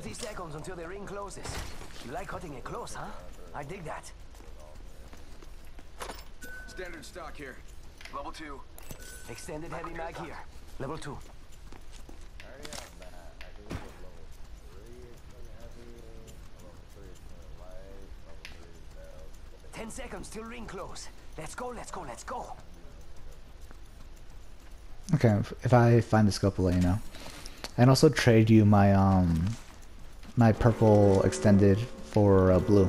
30 seconds until the ring closes. You like cutting it close, huh? I dig that. Standard stock here. Level two. Extended heavy mag here. Level 2. I already have that. I think it was level 3 extended heavy, level 3 extended light, level 3 belt. 10 seconds till ring close. Let's go, let's go, let's go. Okay, if- if I find the scope, I'll let you know. And also trade you my um my purple extended for uh, blue,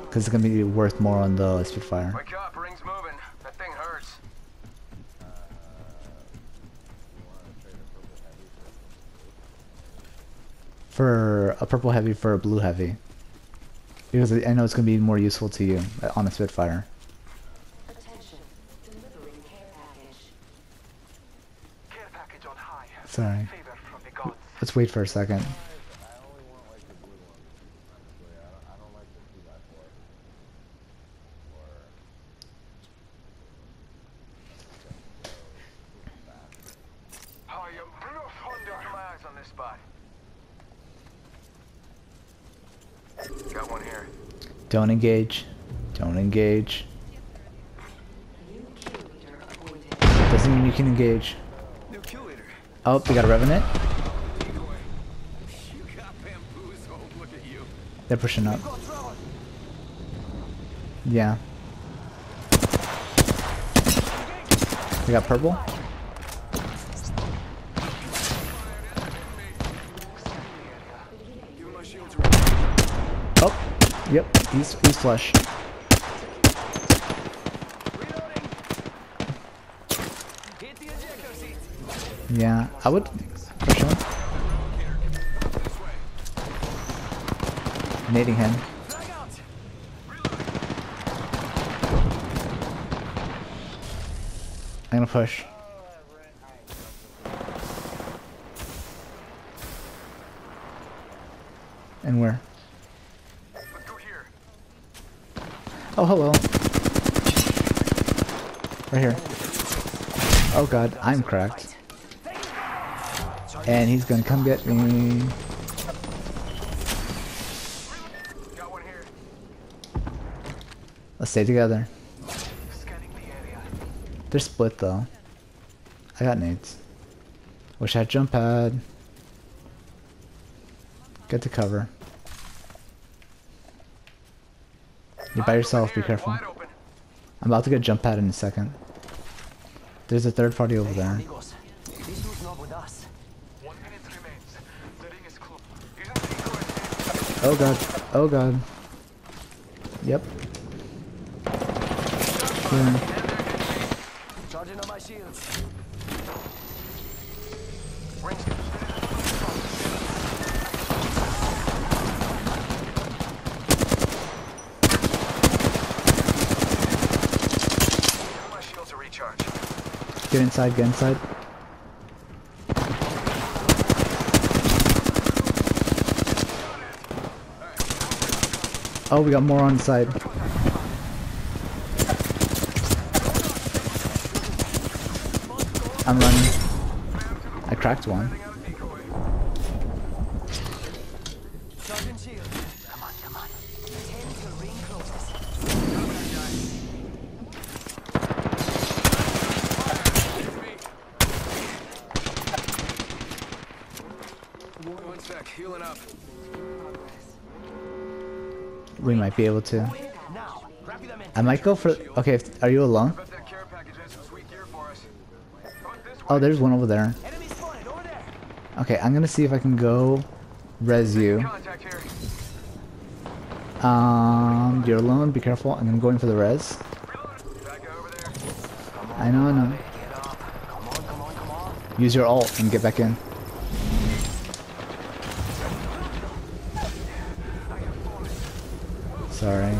because it's gonna be worth more on the Spitfire. Wake up, ring's moving. That thing hurts. Uh, you want to trade a purple heavy for For a purple heavy for a blue heavy, because I know it's gonna be more useful to you uh, on a Spitfire. Attention. Delivering care package. Care package on high. Sorry. Favor from the gods. Let's wait for a second. I only want like the blue ones. Honestly, I don't, I don't like the two by four. Or Oh, you Keep my eyes on this spot. Got one here. Don't engage. Don't engage. Doesn't mean you can engage. Oh, we got a Revenant. They're pushing up. Yeah. We got purple. Give my shields a Oh, yep. He's he's flush. Yeah, I would push him. Nading him. I'm gonna push. And where? Let's go here. Oh, hello. Right here. Oh god, I'm cracked. And he's gonna come get me. Let's stay together. They're split though. I got nades. Wish I had jump pad. Get to cover. You're by yourself, be careful. I'm about to get jump pad in a second. There's a third party over there. Oh god. Oh god. Yep. Charging on my shields. Rings. Give my shields a recharge. Get inside, get inside. Oh, we got more on side. I'm running. I cracked one. Out a decoy. Charging shield. Come on, come on. Ten till ring closes. Healing up. We might be able to. Now, grab them in. I might go for. Okay, if, are you alone? Bet that care package has some sweet gear for us. Come on this way. Oh, there's one over there. Enemy spotted over there. Okay, I'm gonna see if I can go res you. Um, you're alone. Be careful. I'm going for the res. Reload. Bad guy over there. I know, I know. Use your ult and get back in. Sorry. Squad is attacking us. Down another one. Give him my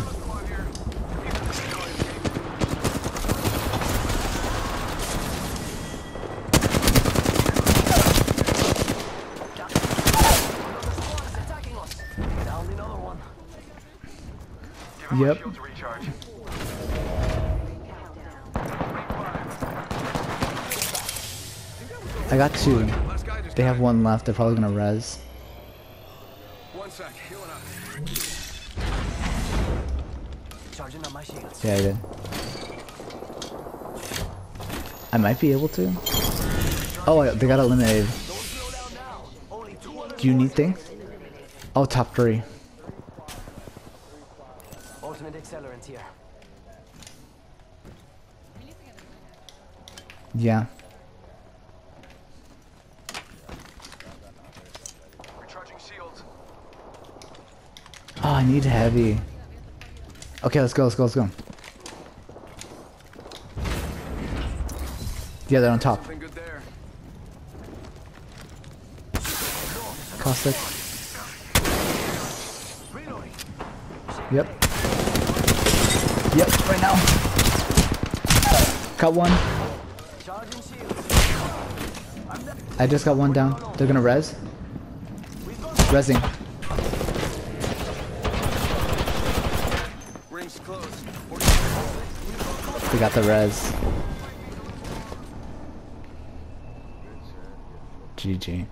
Yep. I got two. They have one left. They're probably gonna res. sec. Healing up. Charging on my shields. Yeah, I did. I might be able to. Oh, wait, they got eliminated. Don't slow down now. Only two other Do you need things? Oh, top three. Ultimate accelerant here. Yeah. Recharging shields. Oh, I need heavy. Okay, let's go, let's go, let's go. Yeah, they're on top. Caustic. Yep. Yep, right now. Got one. I just got one down. They're gonna res. Resing. Rings close. They got the res. GG.